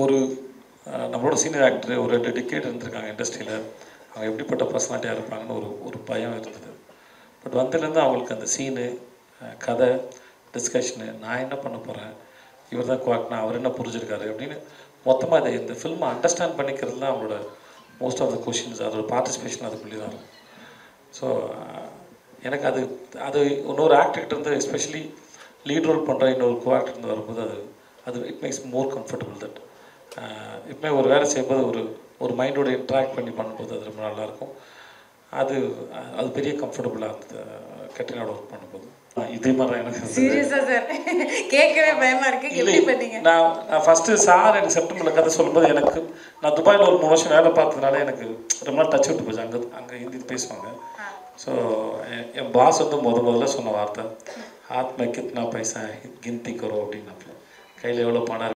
ஒரு நம்மளோட senior actor ஒரு ரெண்டு டிக்கெட் இருந்திருக்காங்க இண்டஸ்ட்ரியில் அவங்க எப்படிப்பட்ட பர்சனாலிட்டியாக இருப்பாங்கன்னு ஒரு ஒரு பயம் இருந்தது. பட் வந்ததுலேருந்து அவங்களுக்கு அந்த சீனு கதை டிஸ்கஷனு நான் என்ன பண்ண போகிறேன் இவர் தான் குவாக்னா அவர் என்ன புரிஞ்சிருக்காரு? அப்படின்னு மொத்தமாக இதை இந்த ஃபில்மை அண்டர்ஸ்டாண்ட் பண்ணிக்கிறது தான் அவங்களோட மோஸ்ட் ஆஃப் த கொஷின்ஸ் அதோட பார்ட்டிசிபேஷன் அதுக்குள்ளே தான் இருக்கும். ஸோ எனக்கு அது அது இன்னொரு ஆக்டர்கிட்ட இருந்து எஸ்பெஷலி லீட் ரோல் பண்ணுற இன்னொரு கோ ஆக்டர் இருந்து வரும்போது அது அது it makes more comfortable that எப்பவுமே ஒரு வேலை செய்யும்போது ஒரு ஒரு மைண்டோட இன்ட்ராக்ட் பண்ணி பண்ணும்போது அது ரொம்ப நல்லாயிருக்கும் அது அது பெரிய கம்ஃபர்டபுளாக இருந்தது கட்டினோட ஒர்க் பண்ணும்போது. இதே மாதிரி எனக்கு இருந்தது. சீரியஸா சார் கேட்கவே பயமா இருக்கு. இல்லை எப்படி பண்ணீங்க? நான் நான் ஃபஸ்ட்டு சார் எனக்கு செப்டம்பரில் கதை சொல்லும்போது எனக்கு நான் துபாயில் ஒரு மூணு வருஷம் வேலை பார்த்ததுனால எனக்கு ரொம்ப நாள் டச் விட்டு போச்சு. அங்கே அங்கே ஹிந்தி பேசுவாங்க. ஸோ என் பாஸ் வந்து முத முதல்ல சொன்ன வார்த்தை ஆத்ம கித்னா பைசா கிந்தி கரோ அப்படின்னாப்புல கையில் எவ்வளோ பணம் இருக்கு